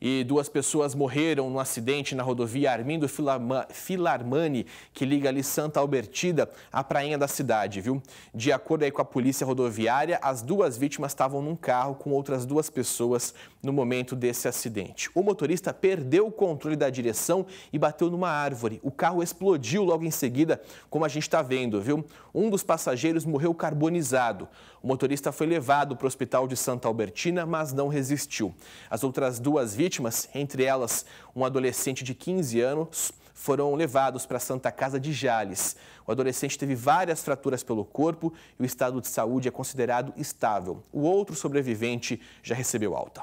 E duas pessoas morreram no acidente na rodovia Armindo Filarmani, que liga ali Santa Albertida à prainha da cidade, viu? De acordo com a polícia rodoviária, as duas vítimas estavam num carro com outras duas pessoas no momento desse acidente. O motorista perdeu o controle da direção e bateu numa árvore. O carro explodiu logo em seguida, como a gente está vendo, viu? Um dos passageiros morreu carbonizado. O motorista foi levado para o hospital de Santa Albertina, mas não resistiu. As outras duas vítimas vítimas, entre elas um adolescente de 15 anos, foram levados para a Santa Casa de Jales. O adolescente teve várias fraturas pelo corpo e o estado de saúde é considerado estável. O outro sobrevivente já recebeu alta.